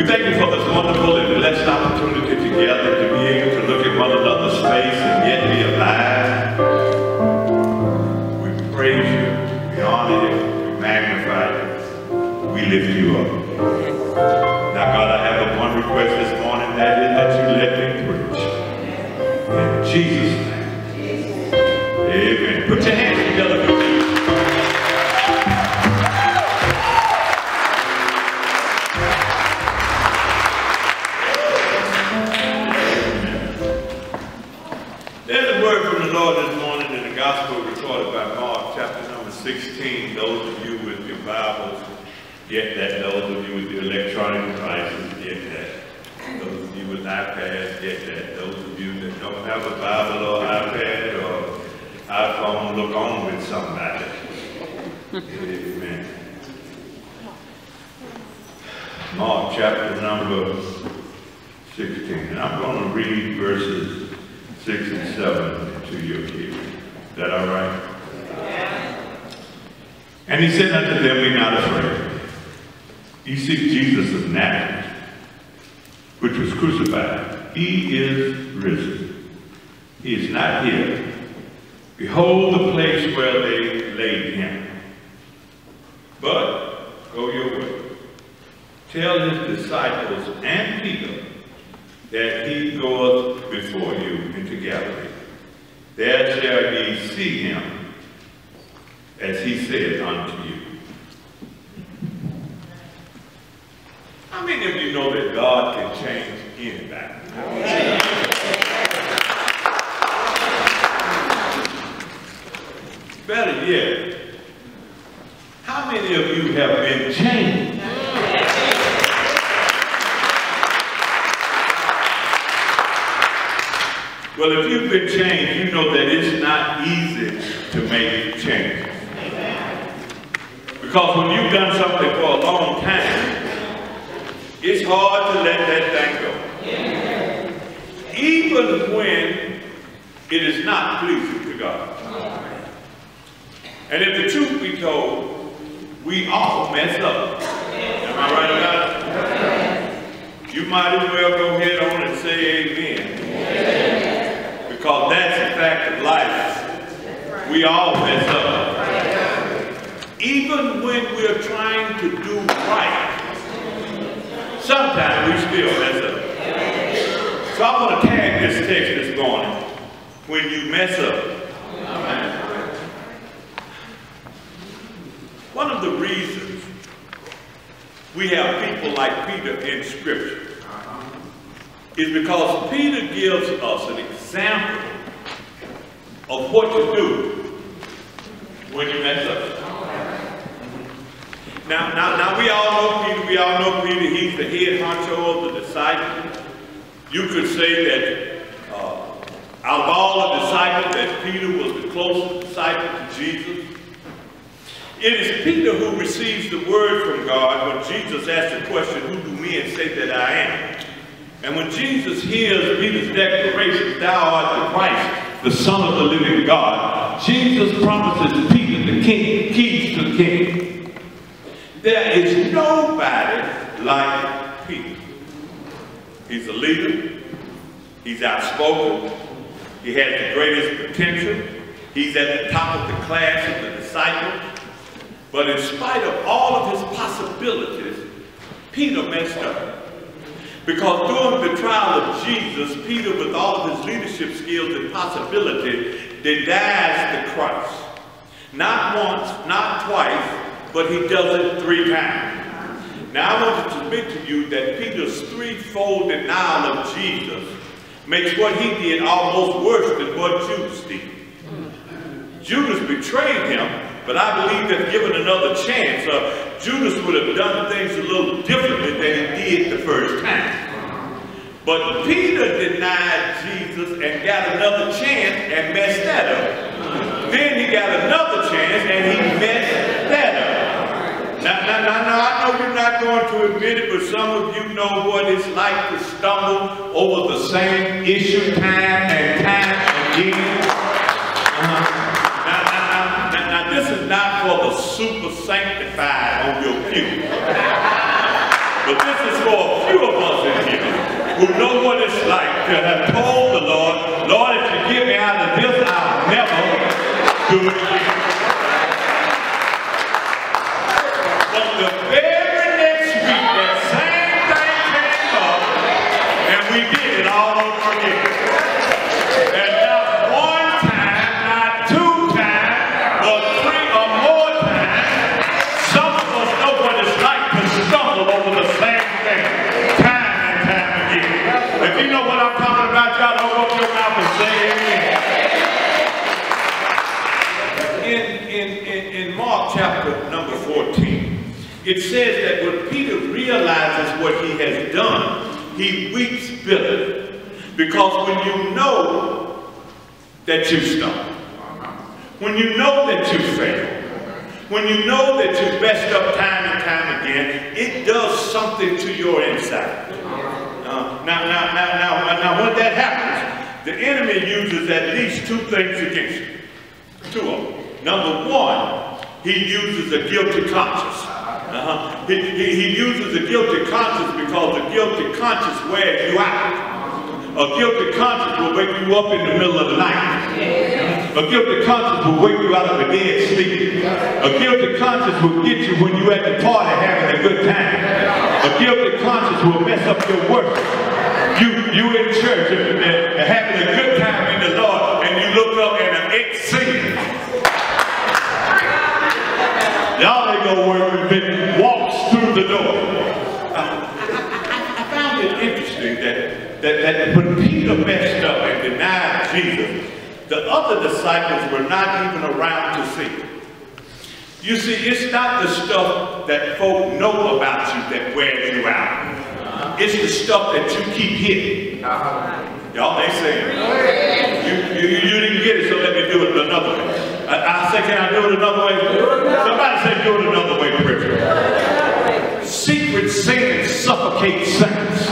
We thank you for this wonderful and blessed opportunity together to be able to look at one another's face and yet be alive. We praise you, we honor you, we magnify you, we lift you up. Now God, I have a one request this morning, that is that you let me preach. In Jesus' name. Amen. Put your hands get that. Those of you with the electronic devices, get that. Those of you with iPads, get that. Those of you that don't have a Bible or iPad or iPhone, look on with somebody. Amen. Mark, chapter number 16. And I'm going to read verses 6 and 7 to your hearing. Is that all right? And he said unto them, Be not afraid. You seek Jesus of Nazareth, which was crucified. He is risen. He is not here. Behold the place where they laid him. But go your way. Tell his disciples and Peter that he goeth before you into Galilee. There shall ye see him, as he said unto you. How many of you know that God can change anybody? Better yet, how many of you have been changed? Well, if you've been changed, you know that it's not easy to make change. Because when you've done something for a long time, it's hard to let that thing go. Even when it is not pleasing to God. And if the truth be told, we all mess up. Am I right about it? You might as well go ahead on and say amen. Because that's the fact of life. We all mess up. Even when we're trying to do right, sometimes we still mess up. So I'm going to tag this text this morning. When you mess up. One of the reasons we have people like Peter in Scripture is because Peter gives us an example of what to do when you mess up. Now, now, now we all know Peter, we all know Peter, he's the head honcho of the disciples. You could say that uh, out of all the disciples, that Peter was the closest disciple to Jesus. It is Peter who receives the word from God when Jesus asks the question, who do men say that I am? And when Jesus hears Peter's declaration, thou art the Christ, the Son of the living God, Jesus promises Peter the king, keys to the king. There is nobody like Peter. He's a leader. He's outspoken. He has the greatest potential. He's at the top of the class of the disciples. But in spite of all of his possibilities, Peter messed up. Because during the trial of Jesus, Peter, with all of his leadership skills and possibility, denies the Christ. Not once, not twice, but he does it three times. Now I want to submit to you that Peter's threefold denial of Jesus makes what he did almost worse than what Judas did. Judas betrayed him, but I believe that given another chance, uh, Judas would have done things a little differently than he did the first time. But Peter denied Jesus and got another chance and messed that up. Then he got another chance and he messed that up. Now, now, now, now, I know you're not going to admit it, but some of you know what it's like to stumble over the same issue time and time again. Uh-huh. Now, now, this is not for the super sanctified on your pew. But this is for a few of us in here who know what it's like to have told the Lord, Lord, if you get me out of this, I'll never do it again. It says that when Peter realizes what he has done, he weeps bitterly. Because when you know that you stopped, when you know that you failed, when you know that you messed up time and time again, it does something to your inside. Uh, now, now, now, now, now, when that happens, the enemy uses at least two things against you. Two of them. Number one, he uses a guilty conscience. Uh-huh. He, he, he uses a guilty conscience because the guilty conscience wears you out. A guilty conscience will wake you up in the middle of the night. A guilty conscience will wake you out of a dead sleep. A guilty conscience will get you when you're at the party having a good time. A guilty conscience will mess up your worship. You, you in church and, and having a good time in the Lord and you look up and Y'all ain't gonna work. Walks through the door. Uh, I found it interesting that, that, that when Peter messed up and denied Jesus, the other disciples were not even around to see it. You see, it's not the stuff that folk know about you that wears you out. It's the stuff that you keep hitting. Y'all ain't saying you, you, you didn't get it, so let me do it another way. I, I say, can I do it another way? Somebody say, do it another way, preacher. Secret sin suffocates saints.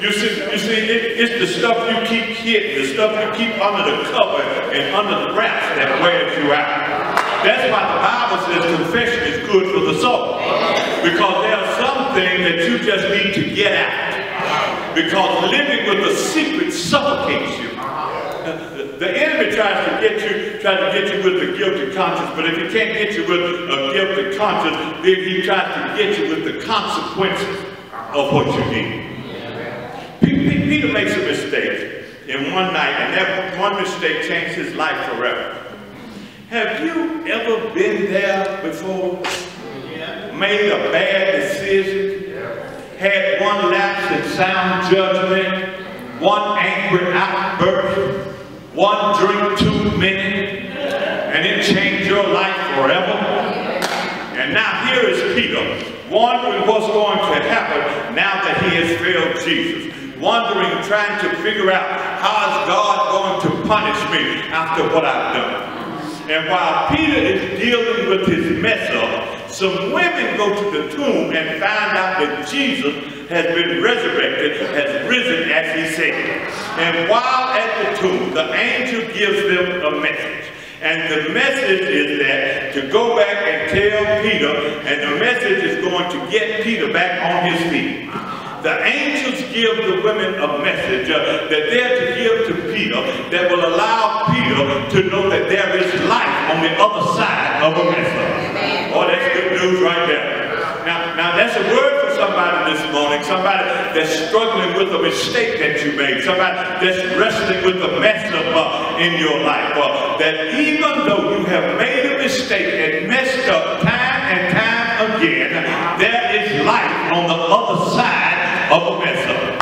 You, see, you see it, it's the stuff you keep hidden, the stuff you keep under the cover and under the wraps that wears you out. That's why the Bible says confession is good for the soul. Because there are some things that you just need to get out. Because living with a secret suffocates you. The enemy tries to get you, tries to get you with a guilty conscience, but if he can't get you with a guilty conscience, then he tries to get you with the consequences of what you did. Peter makes a mistake in one night, and that one mistake changed his life forever. Have you ever been there before? Made a bad decision? Had one lapse in sound judgment? One angry outburst? One drink too many? And it changed your life forever? And now here is Peter, wondering what's going to happen now that he has failed Jesus wondering, trying to figure out how is God going to punish me after what I've done. And while Peter is dealing with his mess up, some women go to the tomb and find out that Jesus has been resurrected, has risen as he said. And while at the tomb, the angel gives them a message. And the message is that to go back and tell Peter, and the message is going to get Peter back on his feet the angels give the women a message uh, that they're to give to Peter that will allow Peter to know that there is life on the other side of a mess that's a word for somebody this morning, somebody that's struggling with a mistake that you made, somebody that's wrestling with a mess up uh, in your life, uh, that even though you have made a mistake and messed up time and time again, there is life on the other side of a mess up.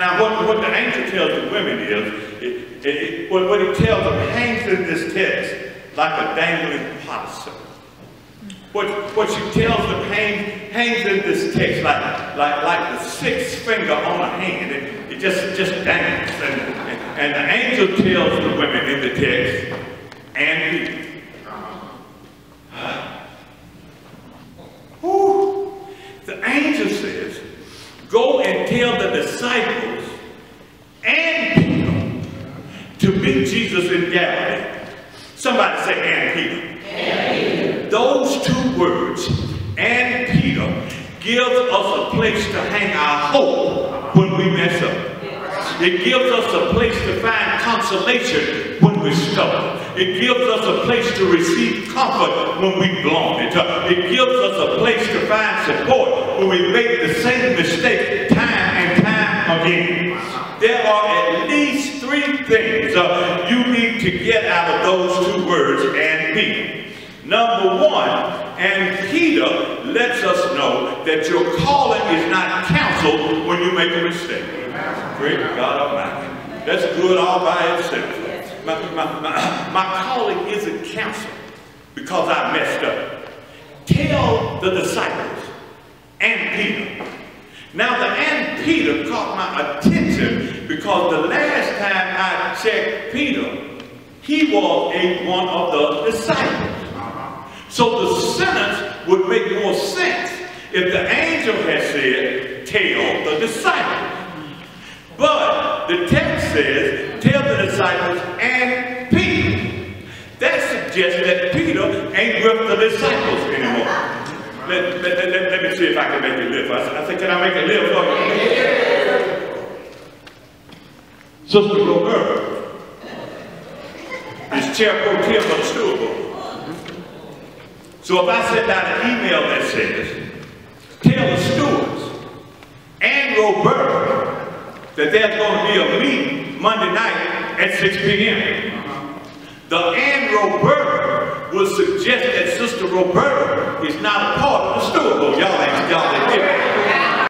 Now, what, what the angel tells the women is, it, it, it, what, what he tells them hangs in this text like a dangling possum. What, what she tells them hangs, hangs in this text like, like, like the sixth finger on a hand. It, it just, just dangles. And, and, and the angel tells the women in the text, and me. Whew. The angel says, go and tell the disciples and Peter to meet Jesus in Galilee. Somebody say, and Peter. And Peter. Those two words, and Peter, gives us a place to hang our hope when we mess up. It gives us a place to find consolation when we're stuck. It gives us a place to receive comfort when we've blown it. It gives us a place to find support when we make the same mistake time and time again. There are at least three things uh, you need to get out of those two words and be. Number one, and Peter lets us know that your calling is not canceled when you make a mistake. Great God Almighty. That's good all by itself. My, my, my, my calling isn't canceled because I messed up. Tell the disciples and Peter. Now the and Peter caught my attention because the last time I checked Peter, he was a, one of the disciples. So the sentence would make more sense if the angel had said, tell the disciples. But the text says, tell the disciples and Peter. That suggests that Peter ain't with the disciples anymore. Let, let, let, let me see if I can make it live. I, I said, can I make it live for you? Sister is chair pro tem of the. So if I send out an email that says, tell the stewards and Roberta that there's going to be a meeting Monday night at 6 p.m. The Ann Roberta would suggest that Sister Roberta is not a part of the steward board. Y'all ain't, y'all ain't.